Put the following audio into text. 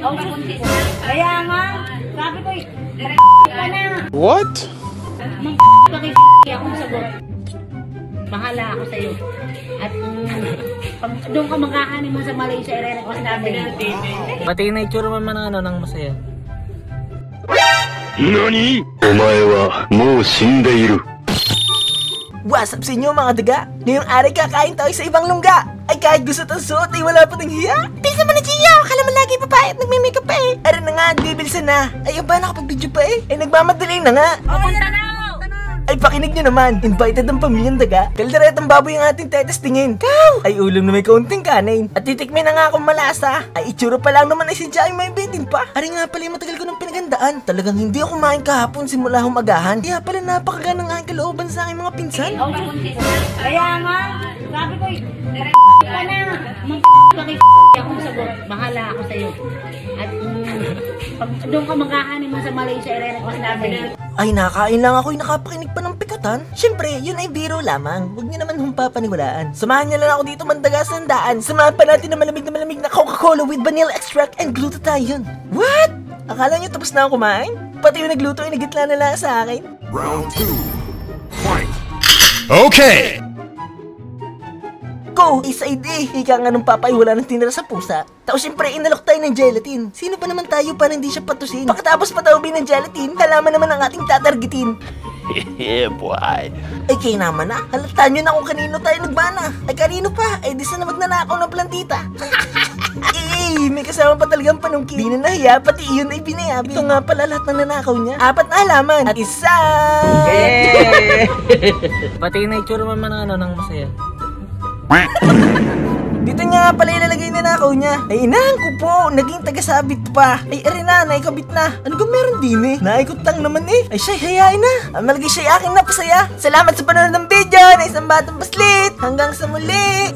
Oh. Kaya nga, sabi ko, ka. What? Mag ka ako sa'yo. At um, doon ka magkahanin mo sa Malaysia, i-request natin. Pati na itsura mo man ano ng masaya. NANI? Omae wa mou shinde iru. What's up sa inyo mga daga? Ngayong araw kakain tayo sa ibang lungga. Ay kahit gusto tong suot ay wala pa ng hiya. Pisa mo at nagme-makeup pa eh. Ara na nga, bibilisan na. Ay ba nakapag-video pa eh. Ay nagmamadali na nga. Papunta na! Ay pakinig nyo naman, invited ang pamilyang daga. Kalderetang baboy ang ating tetestingin. Kaw! Ay ulam na may kaunting kanin. At titikmin na nga akong malasa. Ay itsura pa lang naman ay si Jai may bitin pa. Ari nga pala yung matagal ko nang pinagandaan. Talagang hindi ako kumain kahapon simula humagahan. Kaya pala napakaganang ang kalooban sa aking mga pinsan. Oh. Kaya nga, sabi ko, ka na. Bahala ako sa'yo. At mm, pag doon ka magkakanin mo sa Malaysia, i-request namin. Ay, nakain lang ako'y nakapakinig pa ng pikatan. Siyempre, yun ay biro lamang. Huwag niyo naman humpa paniwalaan. Samahan niyo lang ako dito mandaga sa handaan. Samahan pa natin na malamig na malamig na Coca-Cola with vanilla extract and glutathione. What? Akala niyo tapos na ako kumain? Pati yung nagluto ay nagitla na lang sa akin. Okay. Go! Isa ID! Ika nga nung papay wala nang tinira sa pusa. Tapos siyempre inalok tayo ng gelatin. Sino pa naman tayo para hindi siya patusin? Pagkatapos patawin ng gelatin, halaman naman ang ating tatargetin. yeah, boy. Ay kayo naman na, halata nyo na kung kanino tayo nagmana. Ay kanino pa, ay di sana magnanakaw ng plantita. Eh, may kasama pa talagang panungkin. Di na nahiya, pati iyon ay binayabi. Ito nga pala lahat ng nanakaw niya. Apat na halaman. At isa! Pati na itsura mo man ng ano, ng masaya. Dito niya nga pala ilalagay na nakaw niya. Ay inahan ko po, naging tagasabit pa. Ay ari na, naikabit na. Ano ka meron din eh? Naikot lang naman eh. Ay siya, hayain na. Ang malagay siya aking napasaya. Salamat sa panonood ng video na isang batang baslit. Hanggang sa muli.